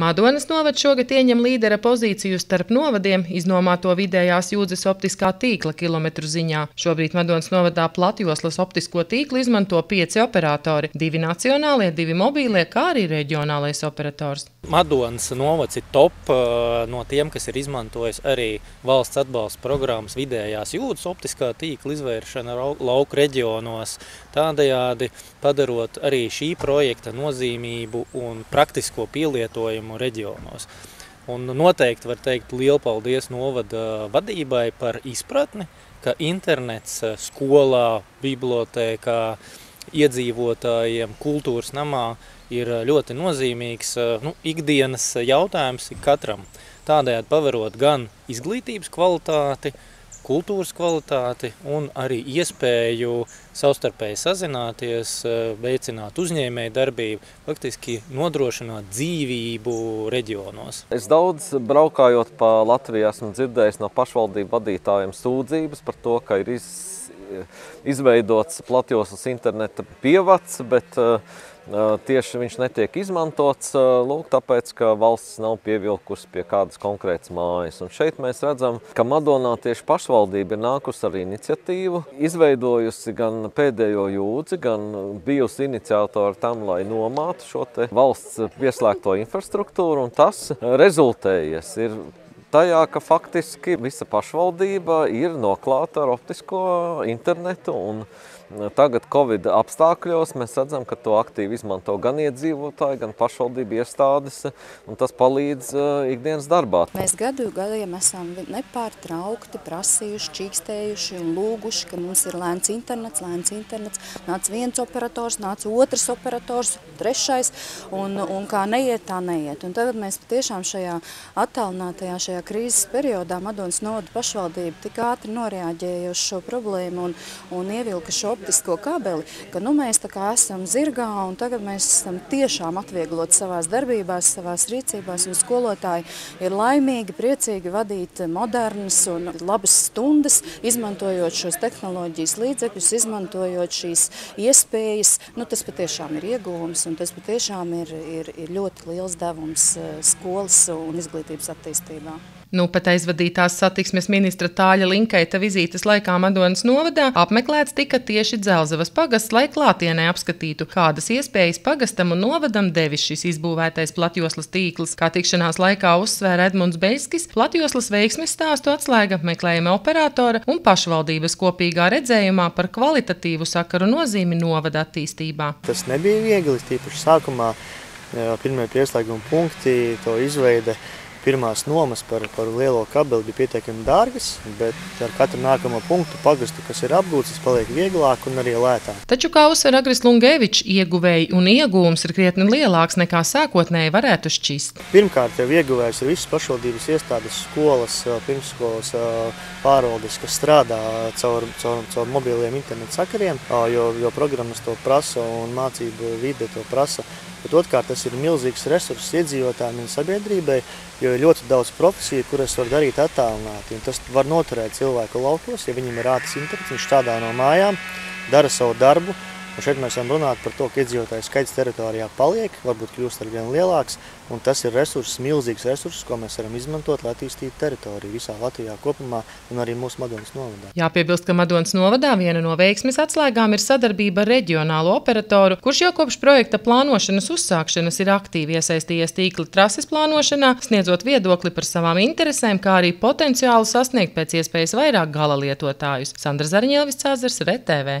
Madonas novads šogad ieņem līdera pozīciju starp novadiem iznomāto vidējās jūdzes optiskā tīkla kilometru ziņā. Šobrīd Madonas novadā platjoslas optisko tīklu izmanto pieci operatori - divi nacionālie, divi mobīlie, kā arī reģionālais operators. Madonas novads ir top no tiem, kas ir izmantojis arī valsts atbalsta programmas vidējās jūdzes optiskā tīkla izvēršana lauku reģionos, tādējādi padarot arī šī projekta nozīmību un praktisko pielietojumu reģionos. Un noteikti var teikt lielu paldies novada vadībai par izpratni, ka internets skolā, bibliotēkā, iedzīvotājiem, kultūras namā ir ļoti nozīmīgs nu, ikdienas jautājums katram. Tādējādi pavarot gan izglītības kvalitāti, kultūras kvalitāti un arī iespēju savstarpēji sazināties, veicināt uzņēmēju darbību, faktiski nodrošināt dzīvību reģionos. Es daudz braukājot pa Latviju esmu dzirdējis no pašvaldību vadītājiem sūdzības par to, ka ir iz, izveidots platjoslas interneta pievads, bet uh, tieši viņš netiek izmantots, lūk, tāpēc, ka valsts nav pievilkusi pie kādas konkrētas mājas. Un šeit mēs redzam, ka Madonā tieši pašvaldība ir nākusi ar iniciatīvu, izveidojusi gan pēdējo jūdzi, gan bijusi iniciatori tam, lai nomātu šo te valsts pieslēgto infrastruktūru, un tas rezultējies ir tajā, ka faktiski visa pašvaldība ir noklāta ar optisko internetu un Tagad Covid apstākļos mēs redzam, ka to aktīvi izmanto gan iedzīvotāji, gan pašvaldību iestādes, un tas palīdz uh, ikdienas darbā. Mēs gadu gadiem esam nepārtraukti prasījuši, čīkstējuši un lūguši, ka mums ir lēns internets, lēns internets. Nāc viens operators, nāc otrs operators, trešais, un, un kā neiet, tā neiet. Un tagad mēs patiešām šajā attālinātajā, šajā krīzes periodā Madonas novada pašvaldība tik ātri noreaģēja uz šo problēmu un, un ievilka šo optisko kabeli, ka nu, mēs esam zirgā un tagad mēs esam tiešām atvieglot savās darbībās, savās rīcībās. Un skolotāji ir laimīgi, priecīgi vadīt modernas un labas stundas, izmantojot šos tehnoloģijas līdzekļus, izmantojot šīs iespējas. Nu, tas patiešām ir ieguvums un tas patiešām ir, ir, ir ļoti liels devums eh, skolas un izglītības attīstībā. Nu, pat aizvadītās satiksmes ministra Tāļa Linkaita vizītes laikā Madonas novadā apmeklēts tika tieši Dzelzavas pagasts, lai klātienē apskatītu, kādas iespējas pagastam un novadam devis šis izbūvētais platjoslas tīkls. Kā tikšanās laikā uzsvēra Edmunds Beiskis, platjoslas veiksmes stāstu atslēga meklējuma operatora un pašvaldības kopīgā redzējumā par kvalitatīvu sakaru nozīmi novada attīstībā. Tas nebija viegli, tīpaši sākumā pirmie pieslēguma punkti, to izveide pirmās nomas par, par lielo kabeli bija pietiekami dārgas, bet ar katru nākamo punktu pagastu, kas ir apgūts, tas paliek vieglāk un arī lētāk. Taču, kā uzsver Agris Lungevičs, ieguvēji un iegūms ir krietni lielāks nekā sākotnēji varētu šķist. Pirmkārt, jau ieguvējs ir visas pašvaldības iestādes, skolas, pirmskolas pārvaldes, kas strādā caur, caur, caur mobiliem internetu sakariem, jo, jo programmas to prasa un mācību vide to prasa. Bet otrkārt, tas ir milzīgs resurss iedzīvotājiem un sabiedrībai, jo ir ļoti daudz profesiju, kuras var darīt attālināti. Un tas var noturēt cilvēku laukos, ja viņam ir ātrs internets, viņš strādā no mājām, dara savu darbu, Un šeit mēs varam runāt par to, ka iedzīvotāju skaits teritorijā paliek, varbūt kļūst ar vien lielāks, un tas ir resurss, milzīgs resurss, ko mēs varam izmantot, lai attīstītu teritoriju visā Latvijā kopumā un arī mūsu Madonas novadā. Jāpiebilst, ka Madonas novadā viena no veiksmes atslēgām ir sadarbība ar reģionālo operatoru, kurš jau kopš projekta plānošanas uzsākšanas ir aktīvi iesaistījies tīkla trases plānošanā, sniedzot viedokli par savām interesēm, kā arī potenciālu sasniegt pēc iespējas vairāk gala lietotājus. Sandra Zarņēlvis Cāzars, RTV.